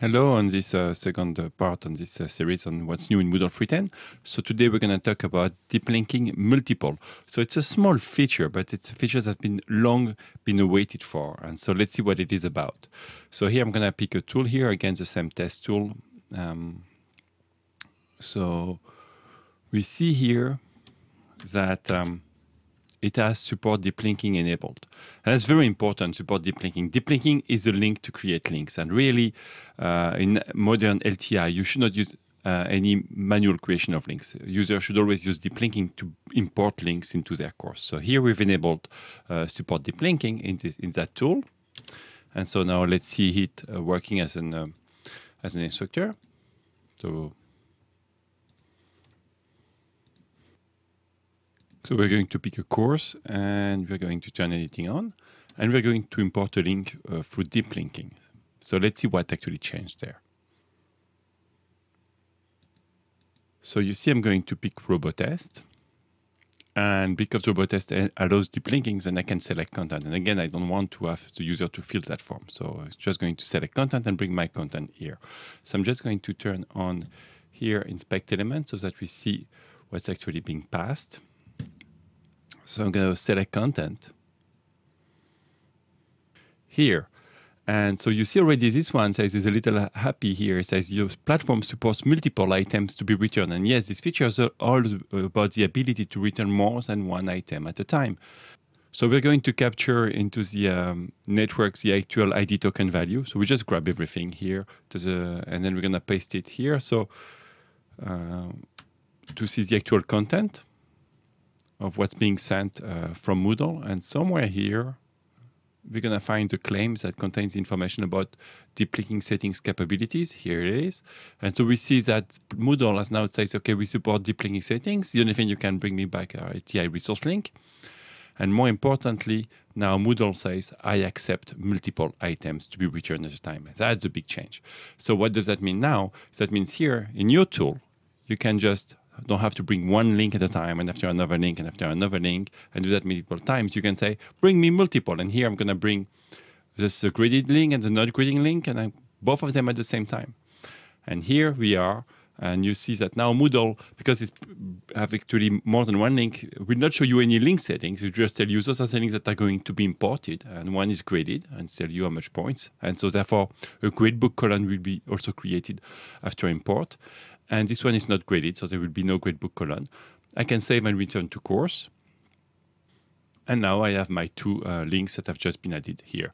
Hello on this uh, second uh, part on this uh, series on what's new in Moodle 3.10. So today we're going to talk about deep linking multiple. So it's a small feature, but it's a feature that's been long been awaited for. And so let's see what it is about. So here I'm going to pick a tool here, again the same test tool. Um, so we see here that um, it has support deep linking enabled. And that's very important, support deep linking. Deep linking is a link to create links. And really, uh, in modern LTI, you should not use uh, any manual creation of links. Users should always use deep linking to import links into their course. So here we've enabled uh, support deep linking in, this, in that tool. And so now let's see it uh, working as an, um, as an instructor. So So we're going to pick a course and we're going to turn anything on and we're going to import a link uh, through deep linking. So let's see what actually changed there. So you see I'm going to pick Robotest and because Robotest allows deep linking, then I can select content. And again, I don't want to have the user to fill that form. So it's just going to select content and bring my content here. So I'm just going to turn on here inspect element so that we see what's actually being passed. So I'm going to select content here. And so you see already this one says is a little happy here. It says your platform supports multiple items to be returned. And yes, these features are all about the ability to return more than one item at a time. So we're going to capture into the um, network the actual ID token value. So we just grab everything here to the, and then we're going to paste it here. So uh, to see the actual content of what's being sent uh, from Moodle. And somewhere here, we're going to find the claims that contains information about deep linking settings capabilities. Here it is. And so we see that Moodle has now says, okay, we support deep linking settings. The only thing you can bring me back a LTI resource link. And more importantly, now Moodle says, I accept multiple items to be returned at a time. That's a big change. So what does that mean now? That means here in your tool, you can just don't have to bring one link at a time and after another link and after another link and do that multiple times. You can say, bring me multiple. And here I'm going to bring this uh, graded link and the not graded link and I, both of them at the same time. And here we are. And you see that now Moodle, because it's have actually more than one link, will not show you any link settings. It just tell you those are settings that are going to be imported, and one is graded and tell you how much points. And so therefore, a gradebook column will be also created after import. And this one is not graded, so there will be no gradebook column. I can save and return to course. And now I have my two uh, links that have just been added here.